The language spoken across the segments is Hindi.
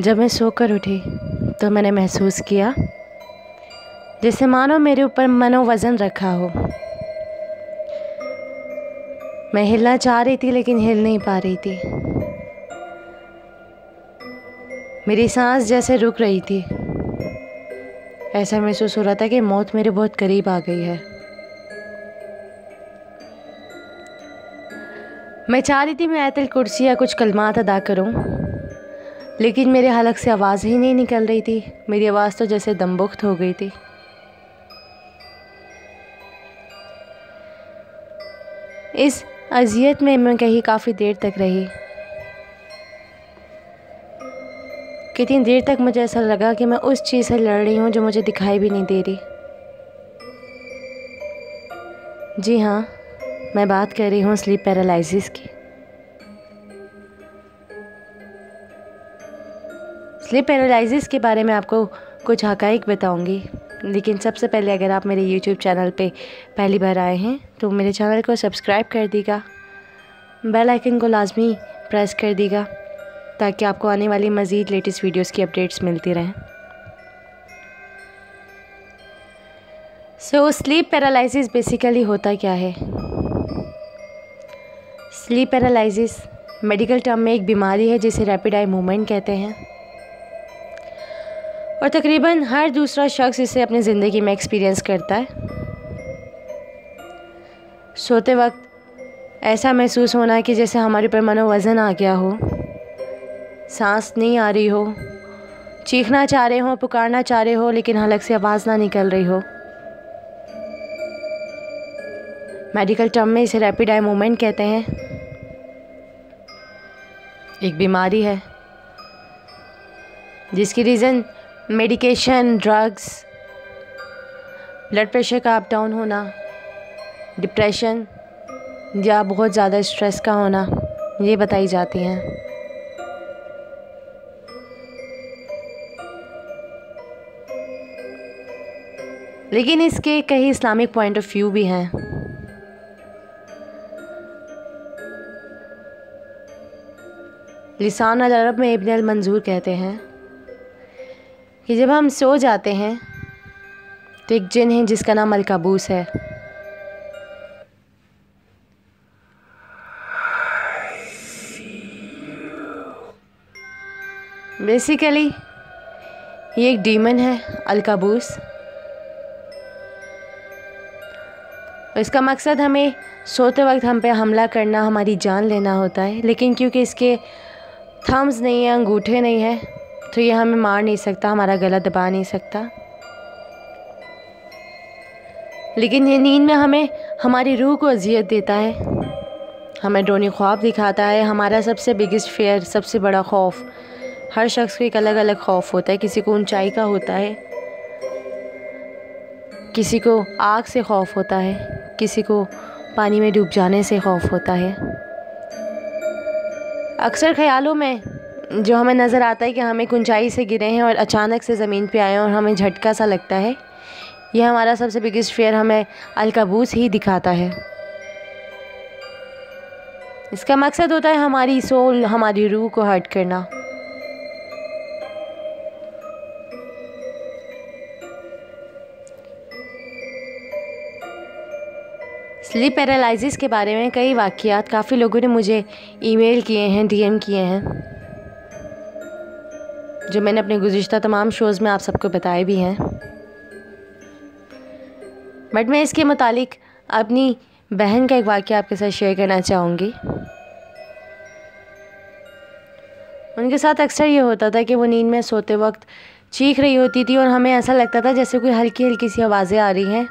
जब मैं सोकर उठी तो मैंने महसूस किया, जैसे मानो मेरे ऊपर मनोवज़न रखा हो। मैं हिलना चाह रही थी, लेकिन हिल नहीं पा रही थी। मेरी सांस जैसे रुक रही थी। ऐसा महसूस हो रहा था कि मौत मेरे बहुत करीब आ गई है। मैं चाह रही थी मैं आयतल कुर्सी या कुछ कलमात अदा करूँ लेकिन मेरे हलक से आवाज़ ही नहीं निकल रही थी। मेरी आवाज़ तो जैसे दमबुख्त हो गई थी। इस अजियत में मैं कहीं काफ़ी देर तक रही। कितनी देर तक मुझे ऐसा लगा कि मैं उस चीज़ से लड़ रही हूँ जो मुझे दिखाई भी नहीं दे रही। जी हाँ मैं बात कर रही हूँ स्लीप पैरालिसिस की। स्लीप पैरालिसिस के बारे में आपको कुछ हकाइक बताऊँगी। लेकिन सबसे पहले अगर आप मेरे यूट्यूब चैनल पे पहली बार आए हैं तो मेरे चैनल को सब्सक्राइब कर दीगा। बेल आइकन को लाजमी प्रेस कर दीगा, ताकि आपको आने वाली मज़ीद लेटेस्ट वीडियोस की अपडेट्स मिलती रहें। सो स्लीप पैरालिसिस बेसिकली होता क्या है? स्लीप पैरालिसिस मेडिकल टर्म में एक बीमारी है जिसे रैपिड आई मूवमेंट कहते हैं। और तकरीबन हर दूसरा शख्स इसे अपनी ज़िंदगी में एक्सपीरियंस करता है। सोते वक्त ऐसा महसूस होना कि जैसे हमारे ऊपर मनोवज़न आ गया हो। सांस नहीं आ रही हो, चीखना चाह रहे हो, पुकारना चाह रहे हो, लेकिन हलक से आवाज़ ना निकल रही हो। मेडिकल टर्म में इसे रैपिड आई मूवमेंट कहते हैं। एक बीमारी है, जिसकी reason medication drugs blood pressure का अप डाउन होना डिप्रेशन या बहुत ज़्यादा स्ट्रेस का होना, ये बताई जाती हैं। लेकिन इसके कई इस्लामिक पॉइंट ऑफ़ व्यू भी हैं। लिसान अल अरब में इब्न मंजूर कहते हैं कि जब हम सो जाते हैं तो एक जिन है जिसका नाम अलकाबूस है। बेसिकली ये एक डीमन है, अलकाबूस। इसका मकसद हमें सोते वक्त हम पे हमला करना, हमारी जान लेना होता है, लेकिन क्योंकि इसके थम्स नहीं है, अंगूठे नहीं है तो ये हमें मार नहीं सकता, हमारा गला दबा नहीं सकता। लेकिन ये नींद में हमें, हमारी रूह को अजियत देता है। हमें ड्रोनी ख्वाब दिखाता है, हमारा सबसे बिगेस्ट फेयर सबसे बड़ा खौफ। हर शख्स को एक अलग अलग खौफ होता है, किसी को ऊंचाई का होता है, किसी को आग से खौफ होता है, किसी को पानी में डूब जाने से खौफ होता है। अक्सर ख्यालों में जो हमें नज़र आता है कि हम एक ऊंचाई से गिरे हैं और अचानक से ज़मीन पे आए हैं और हमें झटका सा लगता है। यह हमारा सबसे बिगेस्ट फेयर हमें अलकाबूस ही दिखाता है। इसका मकसद होता है हमारी सोल हमारी रूह को हर्ट करना। स्लीप पैरालिसिस के बारे में कई वाक़ात काफ़ी लोगों ने मुझे ईमेल किए हैं डीएम किए हैं। जो मैंने अपने गुज्त तमाम शोज़ में आप सबको बताए भी हैं। बट मैं इसके मुतालिक अपनी बहन का एक वाक्य आपके साथ शेयर करना चाहूँगी। उनके साथ अक्सर ये होता था कि वो नींद में सोते वक्त चीख रही होती थी और हमें ऐसा लगता था जैसे कोई हल्की हल्की सी आवाज़ें आ रही हैं।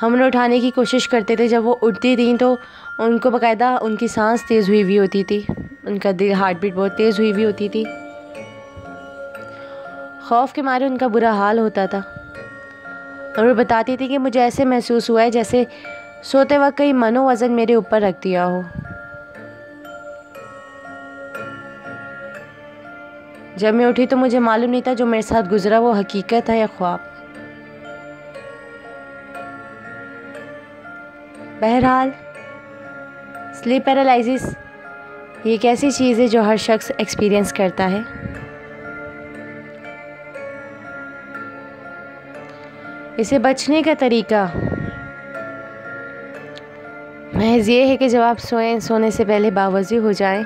हम उन्हें उठाने की कोशिश करते थे, जब वो उठती थी तो उनको बाकायदा उनकी सांस तेज़ हुई हुई होती थी। उनका दिल हार्ट बीट बहुत तेज़ हुई हुई होती थी। खौफ के मारे उनका बुरा हाल होता था। और वो बताती थी कि मुझे ऐसे महसूस हुआ है जैसे सोते वक्त कहीं मनो वज़न मेरे ऊपर रख दिया हो। जब मैं उठी तो मुझे मालूम नहीं था जो मेरे साथ गुजरा वो हकीकत है या ख्वाब। बहरहाल स्लीप पैरालिसिस ये एक ऐसी चीज़ है जो हर शख्स एक्सपीरियंस करता है। इसे बचने का तरीका। महज ये है कि जब आप सोएँ, सोने से पहले बावजी हो जाएँ,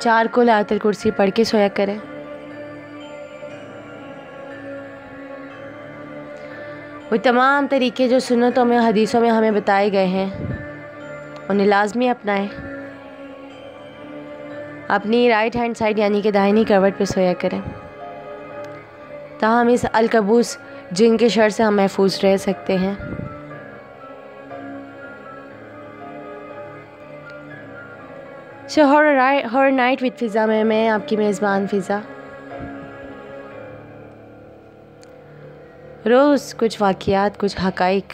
चार को लातल कुर्सी पढ़ के सोया करें। वो तमाम तरीके जो सुनतों में, हदीसों में हमें बताए गए हैं, उन्हें लाजमी अपनाएँ। अपनी राइट हैंड साइड यानी कि दाहिनी करवट पर सोया करें। ताहम इस अलकबूस जिन के शर से हम महफूज रह सकते हैं। सो हर नाइट विद फ़िज़ा में मैं आपकी मेज़बान फ़िज़ा रोज़ कुछ वाक़ात कुछ हकाइक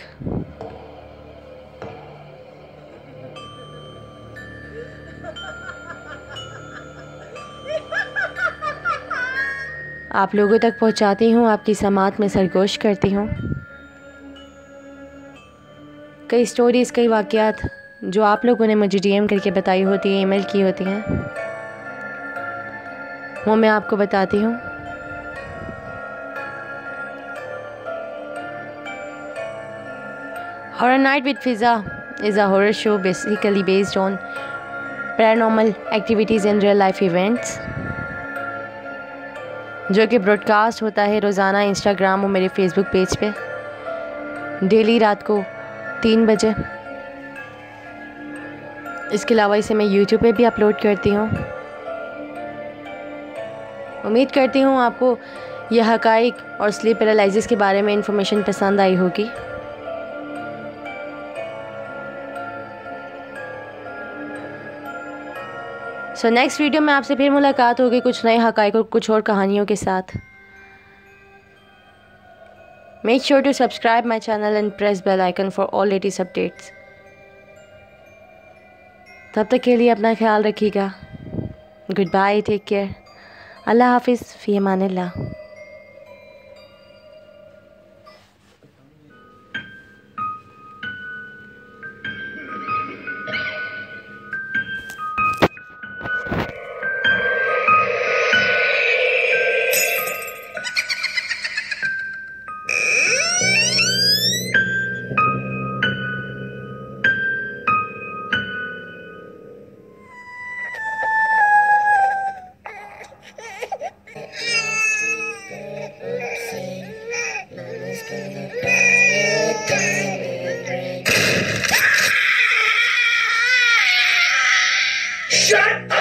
आप लोगों तक पहुंचाती हूँ, आपकी समात में सरगोश करती हूँ। कई स्टोरीज़ कई वाक़ात जो आप लोगों ने मुझे डीएम करके बताई होती है ईमेल की होती हैं, वो मैं आपको बताती हूँ। Horror night with Fiza is a horror show basically based on paranormal activities and real life events जो कि ब्रॉडकास्ट होता है रोज़ाना इंस्टाग्राम और मेरे फेसबुक पेज पे। डेली रात को तीन बजे। इसके अलावा इसे मैं यूट्यूब पे भी अपलोड करती हूँ। उम्मीद करती हूँ आपको यह हकाइक और स्लीप पैरालिसिस के बारे में इंफॉर्मेशन पसंद आई होगी। सो नेक्स्ट वीडियो में आपसे फिर मुलाकात होगी कुछ नए हक़ और कुछ और कहानियों के साथ। Make sure to subscribe my channel and press bell icon for all latest updates तब तक के लिए अपना ख्याल रखिएगा। गुड बाय टेक केयर अल्लाह हाफिज़, फ़ी अमान अल्लाह